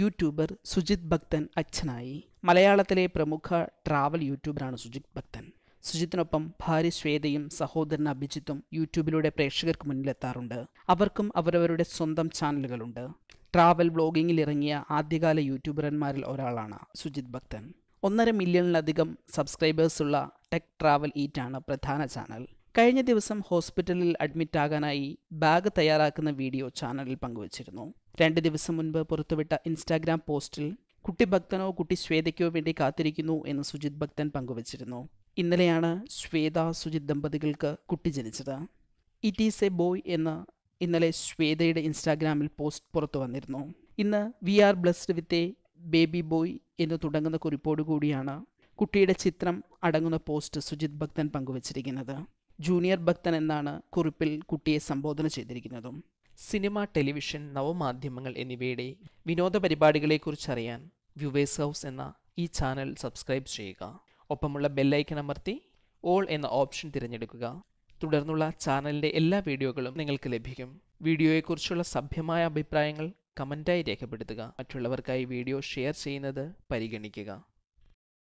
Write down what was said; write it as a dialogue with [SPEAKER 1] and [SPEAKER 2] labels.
[SPEAKER 1] YouTuber Sujith ഭക്തൻ അച്ഛനായി. മലയാളത്തിലെ പ്രമുഖ ട്രാവൽ യൂട്യൂബറാണ് സുജിത് ഭക്തൻ. സുജിത്തിനൊപ്പം ഭാര്യ ശ്വേതയും സഹോദരൻ അഭിജിത്തും യൂട്യൂബിലൂടെ പ്രേക്ഷകർക്ക് മുന്നിലെത്താറുണ്ട്. അവർക്കും അവരവരുടെ സ്വന്തം ചാനലുകളുണ്ട്. ട്രാവൽ വ്ളോഗിങ്ങിൽ ഇറങ്ങിയ ആദ്യകാല യൂട്യൂബറന്മാരിൽ ഒരാളാണ് സുജിത് ഭക്തൻ. ഒന്നര മില്യണിലധികം സബ്സ്ക്രൈബേഴ്സുള്ള ടെക് ട്രാവൽ ഈറ്റാണ് പ്രധാന ചാനൽ കഴിഞ്ഞ ദിവസം ഹോസ്പിറ്റലിൽ അഡ്മിറ്റ് ആകാനായി ബാഗ് തയ്യാറാക്കുന്ന വീഡിയോ ചാനലിൽ പങ്കുവച്ചിരുന്നു. രണ്ട് ദിവസം മുൻപ് പുറത്തുവിട്ട ഇൻസ്റ്റാഗ്രാം പോസ്റ്റിൽ കുട്ടി ഭക്തനോ കുട്ടി ശ്വേതയ്ക്കോ വേണ്ടി കാത്തിരിക്കുന്നു എന്ന് സുജിത് ഭക്തൻ പങ്കുവച്ചിരുന്നു. ഇന്നലെയാണ് ശ്വേത സുജിത് ദമ്പതികൾക്ക് കുട്ടി ജനിച്ചത്. ഇറ്റ് ഈസ് എ ബോയ് എന്ന് ഇന്നലെ ശ്വേതയുടെ ഇൻസ്റ്റാഗ്രാമിൽ പോസ്റ്റ് പുറത്തു വന്നിരുന്നു. ഇന്ന് we are blessed with a baby boy എന്ന് തുടങ്ങുന്ന കുറിപ്പോടുകൂടിയാണ് കുട്ടിയുടെ ചിത്രം അടങ്ങുന്ന പോസ്റ്റ് സുജിത് ഭക്തൻ പങ്കുവച്ചിരിക്കുന്നത്. ജൂനിയർ ഭക്തൻ എന്നാണ് കുറിപ്പിൽ കുട്ടിയെ സംബോധന ചെയ്തിരിക്കുന്നതും.
[SPEAKER 2] സിനിമ ടെലിവിഷൻ നവമാധ്യമങ്ങൾ എന്നിവയുടെ വിനോദ പരിപാടികളെക്കുറിച്ചറിയാൻ വ്യൂവേഴ്സ് ഹൗസ് എന്ന ഈ ചാനൽ സബ്സ്ക്രൈബ് ചെയ്യുക. ഒപ്പമുള്ള ബെല്ലൈക്കൺ അമർത്തി ഓൾ എന്ന ഓപ്ഷൻ തിരഞ്ഞെടുക്കുക. തുടർന്നുള്ള ചാനലിന്റെ എല്ലാ വീഡിയോകളും നിങ്ങൾക്ക് ലഭിക്കും. വീഡിയോയെക്കുറിച്ചുള്ള സഭ്യമായ അഭിപ്രായങ്ങൾ കമന്റായി രേഖപ്പെടുത്തുക. മറ്റുള്ളവർക്കായി വീഡിയോ ഷെയർ ചെയ്യുന്നത് പരിഗണിക്കുക.